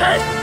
は。